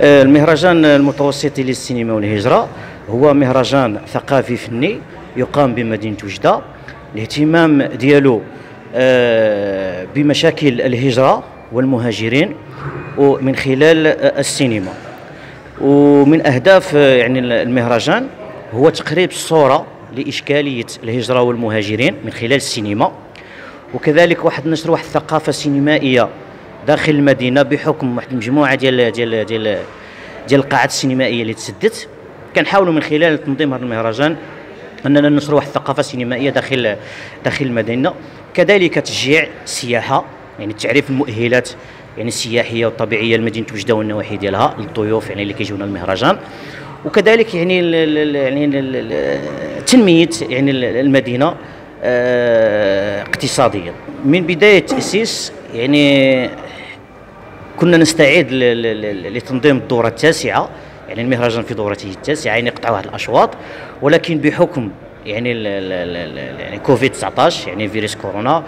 المهرجان المتوسطي للسينما والهجرة هو مهرجان ثقافي فني يقام بمدينة وجدة. الاهتمام ديالو آه، بمشاكل الهجرة والمهاجرين ومن خلال السينما. ومن أهداف يعني المهرجان هو تقريب الصورة لإشكالية الهجرة والمهاجرين من خلال السينما. وكذلك واحد نشر واحد الثقافة سينمائية داخل المدينة بحكم واحد المجموعة ديال ديال ديال ديال القاعات السينمائية اللي تسدت كنحاولوا من خلال تنظيم هذا المهرجان أننا ننشر واحد الثقافة سينمائية داخل داخل المدينة. كذلك تشجيع السياحه يعني تعريف المؤهلات يعني السياحية والطبيعية لمدينه وجده والنواحي ديالها للضيوف يعني اللي كيجيونا المهرجان. وكذلك يعني يعني تنمية يعني المدينة آه، اقتصاديا. من بداية التاسيس يعني كنا نستعد لتنظيم الدورة التاسعة يعني المهرجان في دورته التاسعة يعني قطع واحد الأشواط. ولكن بحكم يعني يعني كوفيد 19 يعني فيروس كورونا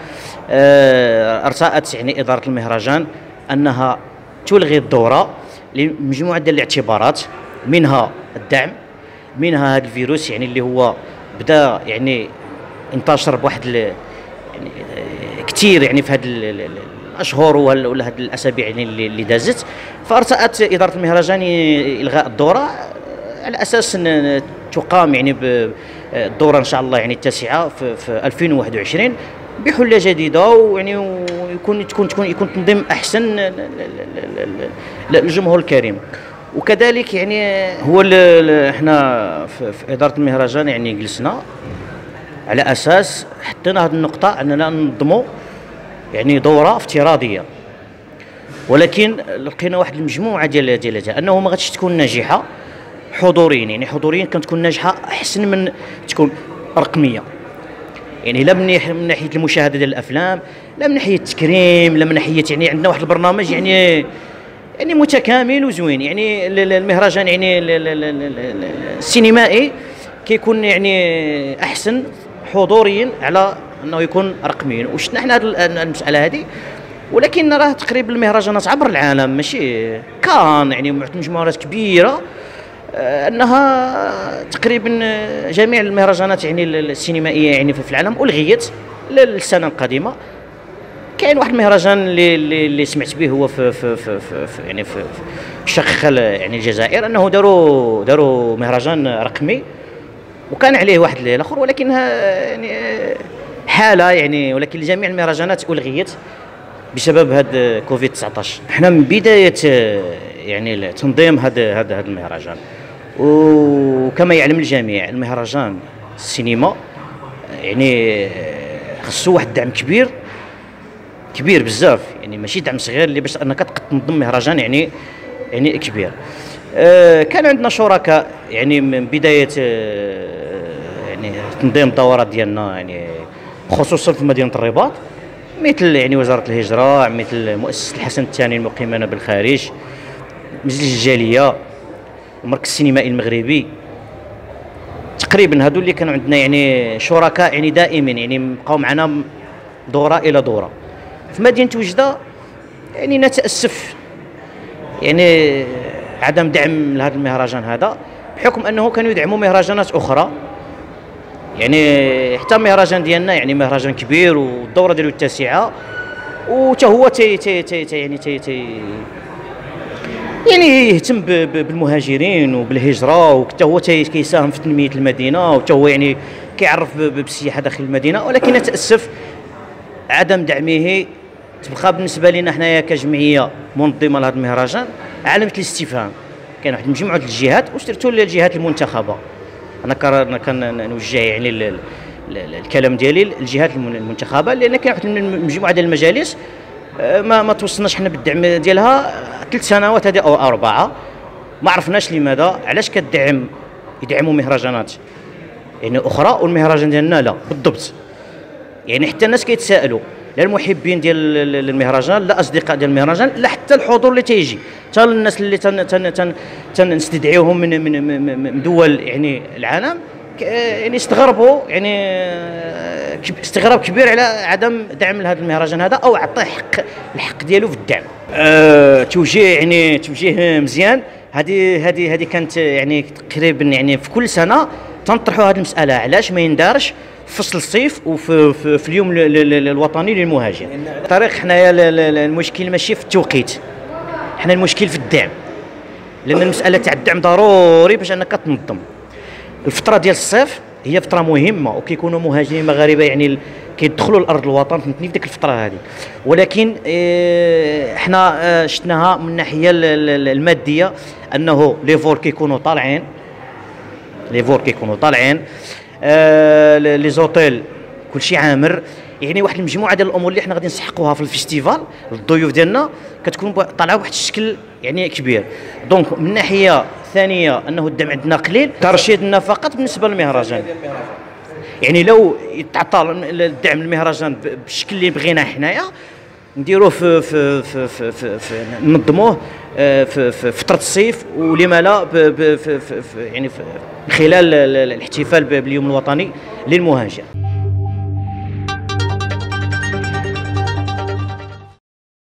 آه، ارتأت يعني إدارة المهرجان أنها تلغي الدورة لمجموعة ديال الاعتبارات منها الدعم منها هذا الفيروس يعني اللي هو بدا يعني انتشر بواحد يعني كثير يعني في هذه الأشهر ولا هذه الأسابيع يعني اللي دازت. فارتأت إدارة المهرجان إلغاء الدورة. على أساس أن تقام يعني الدورة إن شاء الله يعني التاسعة في 2021 بحلة جديدة ويعني ويكون تكون تكون يكون تنظيم أحسن للجمهور الكريم. وكذلك يعني هو إحنا في إدارة المهرجان يعني جلسنا على أساس حطينا هذه النقطة أننا ننظموا يعني دورة افتراضية. ولكن لقينا واحد المجموعة ديال ديال أنه ما غاديش تكون ناجحة حضوريا يعني حضوريا كتكون ناجحة أحسن من تكون رقمية. يعني لا من ناحيه المشاهدة ديال الأفلام لا من ناحية التكريم لا من ناحية يعني عندنا واحد البرنامج يعني يعني متكامل وزوين. يعني المهرجان يعني السينمائي كيكون يعني أحسن حضوريا على انه يكون رقميا وشفنا حنا هذه المسألة هذه ولكن راه تقريبا المهرجانات عبر العالم ماشي؟ كان يعني مجموعات كبيرة آه، انها تقريبا جميع المهرجانات يعني السينمائية يعني في العالم ألغيت للسنة القادمه كاين واحد المهرجان اللي اللي سمعت به هو في في في, في, في يعني في الشق يعني الجزائر انه داروا داروا مهرجان رقمي وكان عليه واحد الآخر ولكن يعني حالة يعني ولكن جميع المهرجانات ألغيت بسبب هذا كوفيد 19 إحنا من بداية يعني تنظيم هذا هذا هذا المهرجان. وكما يعلم الجميع المهرجان السينما يعني خصو واحد الدعم كبير كبير بزاف. يعني ماشي دعم صغير اللي باش أنك تنظم مهرجان يعني يعني كبير. آه كان عندنا شركاء يعني من بداية آه يعني تنظيم الدورات ديالنا يعني خصوصا في مدينة الرباط مثل يعني وزارة الهجرة مثل مؤسسة الحسن الثاني المقيمة بالخارج مجلس الجالية المركز السينمائي المغربي. تقريبا هادو اللي كانوا عندنا يعني شركاء يعني دائما يعني بقاو معنا دورة إلى دورة. في مدينة وجدة يعني نتأسف يعني عدم دعم لهذا المهرجان هذا بحكم أنه كانوا يدعموا مهرجانات أخرى. يعني حتى المهرجان ديالنا يعني مهرجان كبير والدورة ديالو التاسعة. وتا هو تي تي تي, تي يعني تي, تي يعني يهتم بالمهاجرين وبالهجرة وحتى هو كيساهم في تنمية المدينة وحتى هو يعني كيعرف بالسياحة داخل المدينة. ولكن نتاسف عدم دعمه تبقى بالنسبة لنا حنايا كجمعية منظمة لهذا المهرجان علامه الاستفهام. كاين واحد مجموعة الجهات وسيرتو الجهات المنتخبة. أنا كنوجه يعني الكلام ديالي للجهات المنتخبة لأن كاين واحد مجموعة ديال المجالس آه، ما ما توصلناش حنا بالدعم ديالها. ثلاث سنوات هذه أو أربعة. ما عرفناش لماذا علاش كدعم؟ يدعموا مهرجانات. يعني أخرى والمهرجان ديالنا لا بالضبط. يعني حتى الناس كيتسائلوا لا المحبين ديال المهرجان لا أصدقاء ديال المهرجان لا حتى الحضور اللي تيجي. حتى الناس اللي تن تن تن من من دول يعني العالم يعني استغربوا يعني استغراب كبير على عدم دعم لهذا المهرجان هذا أو عطاه حق الحق ديالو في الدعم. أه توجيه يعني توجيه مزيان. هذه هذه هذه كانت يعني تقريبا يعني في كل سنة تنطرحوا هذه المسألة علاش ما يندارش؟ فصل الصيف وفي في, اليوم الوطني للمهاجر طريق حنايا المشكل ماشي في التوقيت. حنا المشكل في الدعم. لأن المسألة تاع الدعم ضروري باش أنك تنظم. الفترة ديال الصيف هي فترة مهمة وكيكونوا مهاجرين مغاربة يعني كيدخلوا لأرض الوطن فهمتني في ديك الفترة هذه. ولكن آه، إحنا آه، شفناها من الناحيه المادية أنه les fours كيكونوا طالعين. les fours كيكونوا طالعين. آه، les hôtels. كلشي عامر. يعني واحد المجموعة ديال الأمور اللي حنا غادي نسحقوها في ال festival الضيوف ديالنا كتكون طالعة بواحد الشكل يعني كبير. دونك من ناحية ثانية أنه الدعم عندنا قليل ترشيدنا فقط بالنسبة للمهرجان. يعني لو يتعطى الدعم للمهرجان بالشكل اللي بغينا حنايا نديروه في في في في, في, في آه، في, في فتره الصيف ولما لا في, في, في يعني في خلال الاحتفال باليوم الوطني للمهاجر.